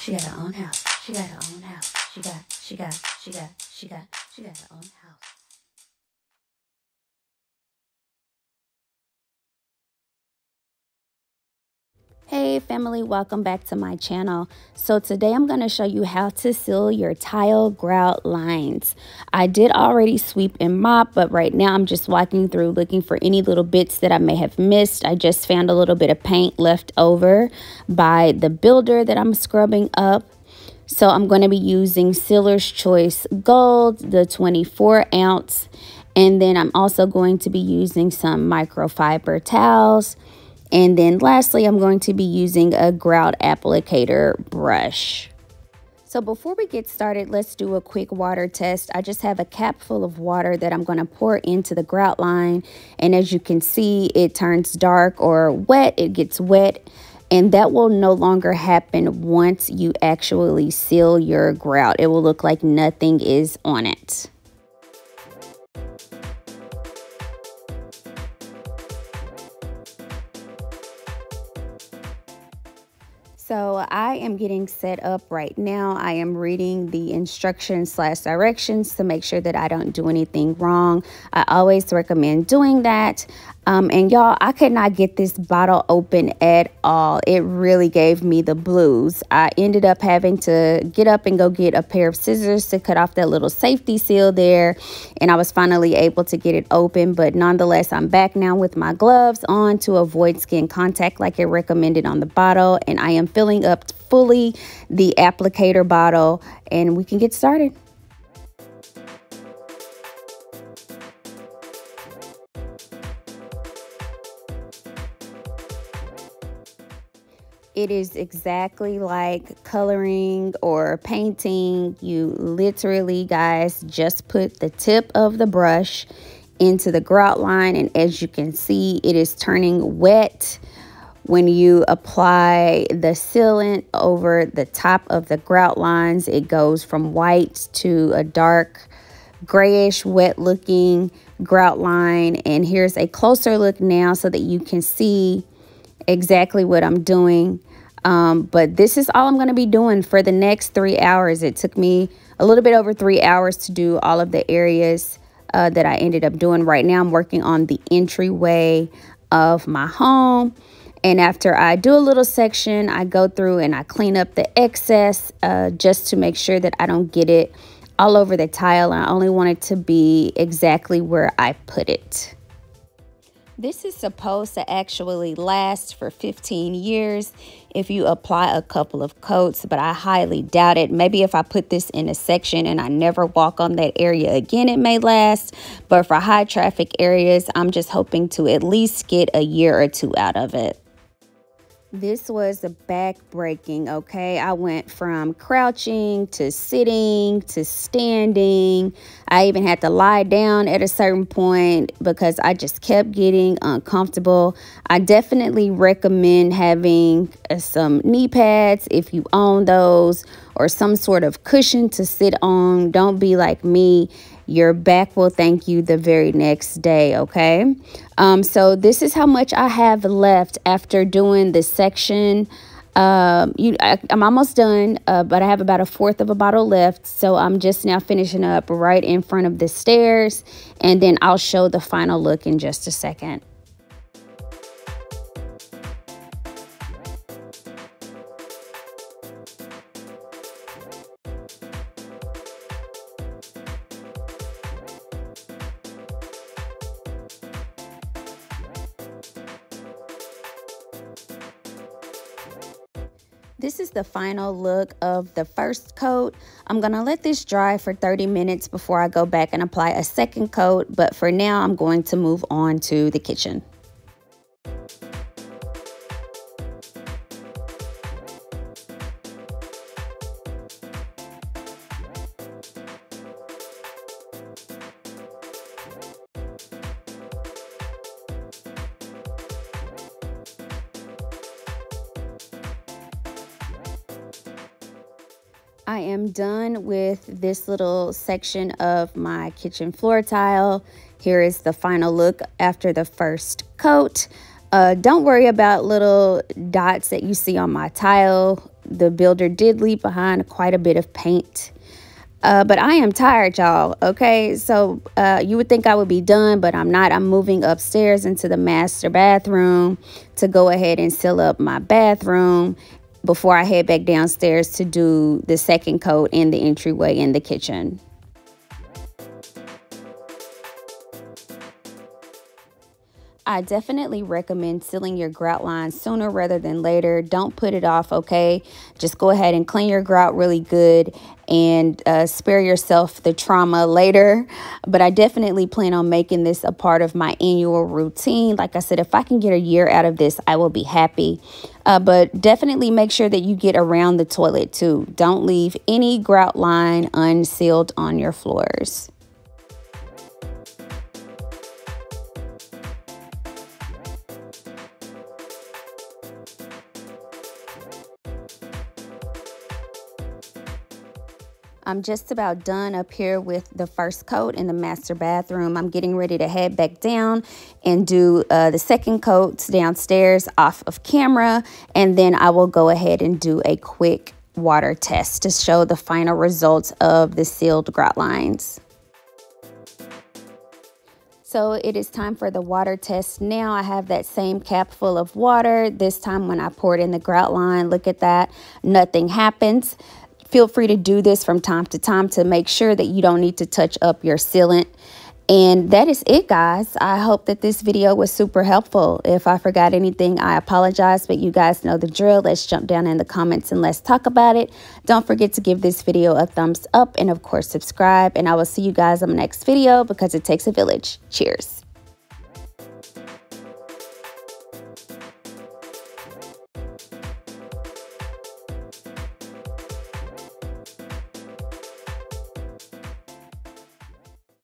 She got her own house. She got her own house. She got, she got, she got, she got, she got her own house. Hey family, welcome back to my channel. So today I'm going to show you how to seal your tile grout lines. I did already sweep and mop, but right now I'm just walking through looking for any little bits that I may have missed. I just found a little bit of paint left over by the builder that I'm scrubbing up. So I'm going to be using Sealer's Choice Gold, the 24 ounce. And then I'm also going to be using some microfiber towels and then lastly, I'm going to be using a grout applicator brush. So before we get started, let's do a quick water test. I just have a cap full of water that I'm going to pour into the grout line. And as you can see, it turns dark or wet. It gets wet. And that will no longer happen once you actually seal your grout. It will look like nothing is on it. I am getting set up right now. I am reading the instructions slash directions to make sure that I don't do anything wrong. I always recommend doing that. Um, and y'all, I could not get this bottle open at all. It really gave me the blues. I ended up having to get up and go get a pair of scissors to cut off that little safety seal there. And I was finally able to get it open. But nonetheless, I'm back now with my gloves on to avoid skin contact like it recommended on the bottle. And I am filling up fully the applicator bottle and we can get started. It is exactly like coloring or painting. You literally, guys, just put the tip of the brush into the grout line. And as you can see, it is turning wet when you apply the sealant over the top of the grout lines. It goes from white to a dark grayish wet looking grout line. And here's a closer look now so that you can see exactly what I'm doing. Um, but this is all I'm going to be doing for the next three hours. It took me a little bit over three hours to do all of the areas uh, that I ended up doing. Right now, I'm working on the entryway of my home. And after I do a little section, I go through and I clean up the excess uh, just to make sure that I don't get it all over the tile. I only want it to be exactly where I put it. This is supposed to actually last for 15 years if you apply a couple of coats, but I highly doubt it. Maybe if I put this in a section and I never walk on that area again, it may last. But for high traffic areas, I'm just hoping to at least get a year or two out of it. This was a back breaking, okay? I went from crouching to sitting to standing. I even had to lie down at a certain point because I just kept getting uncomfortable. I definitely recommend having uh, some knee pads if you own those or some sort of cushion to sit on. Don't be like me your back will thank you the very next day, okay? Um, so this is how much I have left after doing the section. Um, you, I, am almost done, uh, but I have about a fourth of a bottle left. So I'm just now finishing up right in front of the stairs. And then I'll show the final look in just a second. This is the final look of the first coat. I'm going to let this dry for 30 minutes before I go back and apply a second coat. But for now, I'm going to move on to the kitchen. I am done with this little section of my kitchen floor tile. Here is the final look after the first coat. Uh, don't worry about little dots that you see on my tile. the builder did leave behind quite a bit of paint. Uh, but I am tired, y'all. Okay, so uh, you would think I would be done, but I'm not. I'm moving upstairs into the master bathroom to go ahead and seal up my bathroom before I head back downstairs to do the second coat in the entryway in the kitchen. I definitely recommend sealing your grout line sooner rather than later. Don't put it off, okay? Just go ahead and clean your grout really good and uh, spare yourself the trauma later. But I definitely plan on making this a part of my annual routine. Like I said, if I can get a year out of this, I will be happy. Uh, but definitely make sure that you get around the toilet too. Don't leave any grout line unsealed on your floors. I'm just about done up here with the first coat in the master bathroom. I'm getting ready to head back down and do uh, the second coats downstairs off of camera. And then I will go ahead and do a quick water test to show the final results of the sealed grout lines. So it is time for the water test. Now I have that same cap full of water. This time when I poured in the grout line, look at that, nothing happens. Feel free to do this from time to time to make sure that you don't need to touch up your sealant. And that is it, guys. I hope that this video was super helpful. If I forgot anything, I apologize, but you guys know the drill. Let's jump down in the comments and let's talk about it. Don't forget to give this video a thumbs up and, of course, subscribe. And I will see you guys on the next video because it takes a village. Cheers.